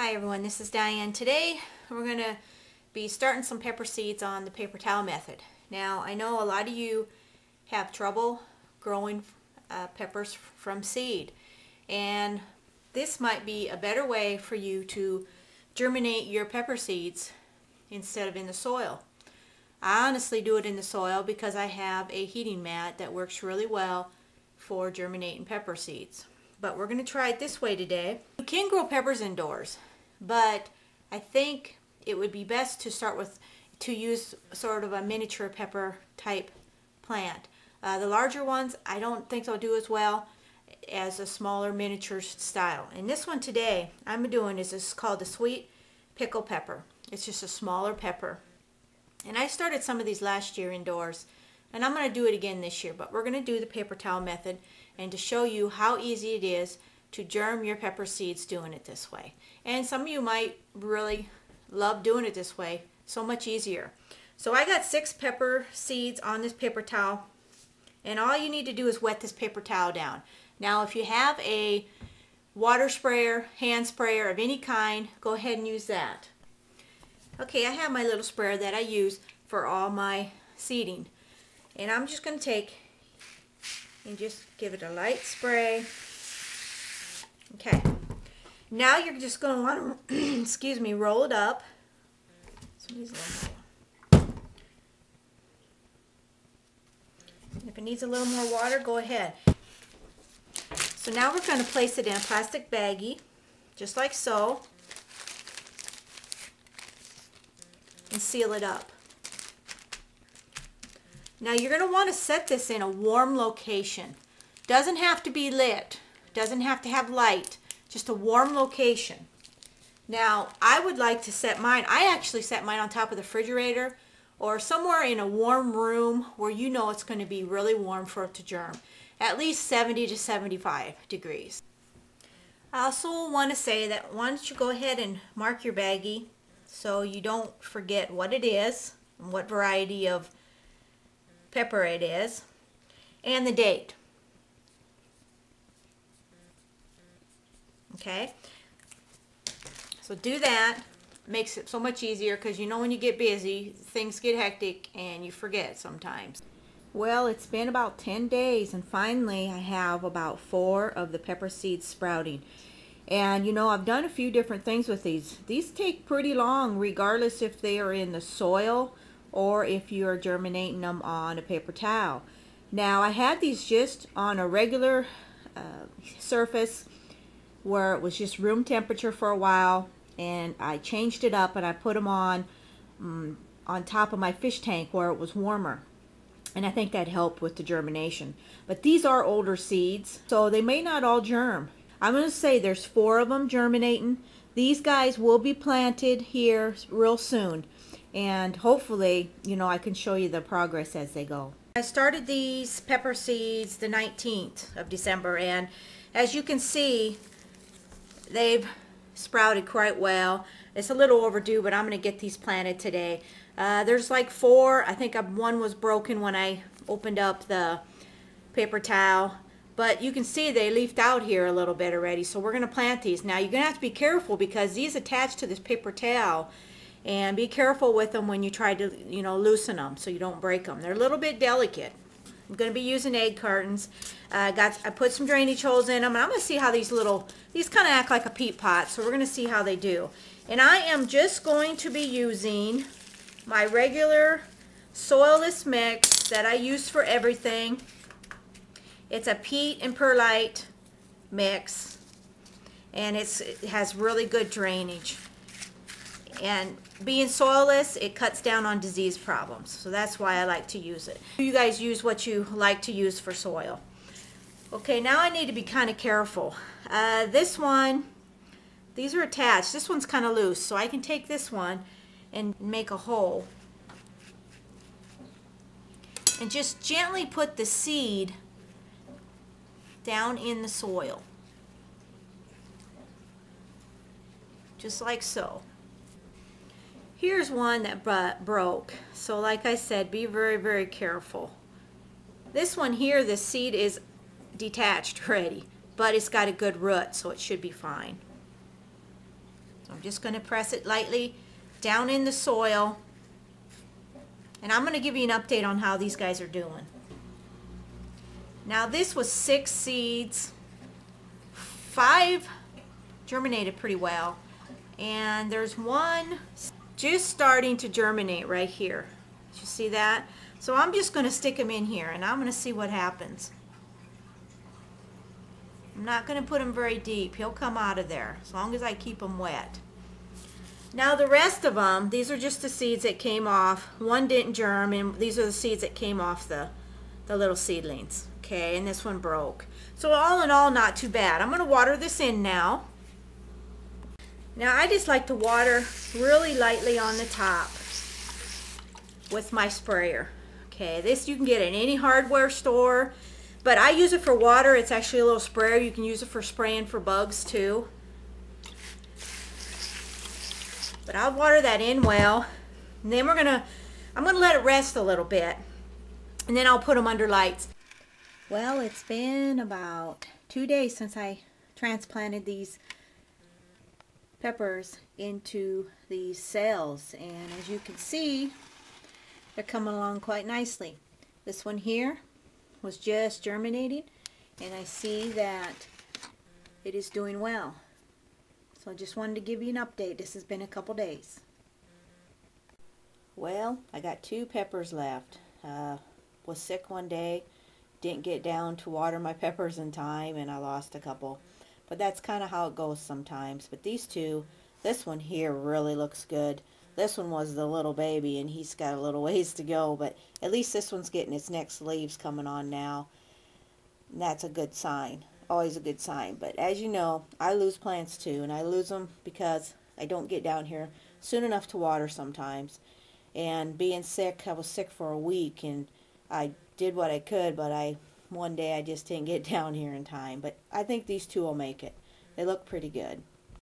Hi everyone, this is Diane. Today we're going to be starting some pepper seeds on the paper towel method. Now I know a lot of you have trouble growing uh, peppers from seed and this might be a better way for you to germinate your pepper seeds instead of in the soil. I honestly do it in the soil because I have a heating mat that works really well for germinating pepper seeds. But we're going to try it this way today. You can grow peppers indoors but I think it would be best to start with to use sort of a miniature pepper type plant. Uh, the larger ones I don't think they'll do as well as a smaller miniature style. And this one today I'm doing is called the sweet pickle pepper. It's just a smaller pepper. And I started some of these last year indoors and I'm going to do it again this year but we're going to do the paper towel method and to show you how easy it is to germ your pepper seeds doing it this way. And some of you might really love doing it this way. So much easier. So I got six pepper seeds on this paper towel. And all you need to do is wet this paper towel down. Now if you have a water sprayer, hand sprayer of any kind, go ahead and use that. Okay, I have my little sprayer that I use for all my seeding. And I'm just going to take and just give it a light spray. Okay. Now you're just going to want to, excuse me, roll it up. If it needs a little more water, go ahead. So now we're going to place it in a plastic baggie, just like so, and seal it up. Now you're going to want to set this in a warm location. Doesn't have to be lit. Doesn't have to have light, just a warm location. Now, I would like to set mine, I actually set mine on top of the refrigerator or somewhere in a warm room where you know it's going to be really warm for it to germ. At least 70 to 75 degrees. I also want to say that once you go ahead and mark your baggie so you don't forget what it is and what variety of pepper it is and the date. Okay? So do that. Makes it so much easier because you know when you get busy things get hectic and you forget sometimes. Well it's been about 10 days and finally I have about four of the pepper seeds sprouting. And you know I've done a few different things with these. These take pretty long regardless if they are in the soil or if you are germinating them on a paper towel. Now I had these just on a regular uh, surface where it was just room temperature for a while and I changed it up and I put them on um, on top of my fish tank where it was warmer. And I think that helped with the germination. But these are older seeds so they may not all germ. I'm going to say there's four of them germinating. These guys will be planted here real soon. And hopefully you know I can show you the progress as they go. I started these pepper seeds the 19th of December and as you can see they've sprouted quite well. It's a little overdue, but I'm going to get these planted today. Uh, there's like four. I think one was broken when I opened up the paper towel. But you can see they leafed out here a little bit already. So we're going to plant these. Now you're going to have to be careful because these attach to this paper towel. And be careful with them when you try to, you know, loosen them so you don't break them. They're a little bit delicate. I'm going to be using egg cartons. Uh, got I put some drainage holes in them. And I'm going to see how these little, these kind of act like a peat pot. So we're going to see how they do. And I am just going to be using my regular soilless mix that I use for everything. It's a peat and perlite mix. And it's, it has really good drainage. And being soilless, it cuts down on disease problems. So that's why I like to use it. You guys use what you like to use for soil. Okay, now I need to be kind of careful. Uh, this one, these are attached. This one's kind of loose, so I can take this one and make a hole. And just gently put the seed down in the soil. Just like so. Here's one that broke. So like I said, be very, very careful. This one here, the seed is detached already, but it's got a good root, so it should be fine. So I'm just going to press it lightly down in the soil. And I'm going to give you an update on how these guys are doing. Now this was six seeds. Five germinated pretty well. And there's one just starting to germinate right here. You see that? So I'm just going to stick them in here and I'm going to see what happens. I'm not going to put him very deep. He'll come out of there as long as I keep him wet. Now the rest of them, these are just the seeds that came off. One didn't germ, and these are the seeds that came off the, the little seedlings. Okay, and this one broke. So all in all, not too bad. I'm going to water this in now. Now I just like to water really lightly on the top with my sprayer. Okay, this you can get in any hardware store. But I use it for water. It's actually a little sprayer. You can use it for spraying for bugs too. But I'll water that in well. And then we're to, I'm to let it rest a little bit. And then I'll put them under lights. Well, it's been about two days since I transplanted these peppers into these cells. And as you can see, they're coming along quite nicely. This one here was just germinating and I see that it is doing well. So I just wanted to give you an update. This has been a couple days. Well, I got two peppers left. Uh, was sick one day, didn't get down to water my peppers in time and I lost a couple. But that's kind of how it goes sometimes. But these two, this one here really looks good. This one was the little baby and he's got a little ways to go, but at least this one's getting its next leaves coming on now. And that's a good sign. Always a good sign. But as you know, I lose plants too, and I lose them because I don't get down here soon enough to water sometimes. And being sick, I was sick for a week, and I did what I could, but I one day I just didn't get down here in time. But I think these two will make it. They look pretty good.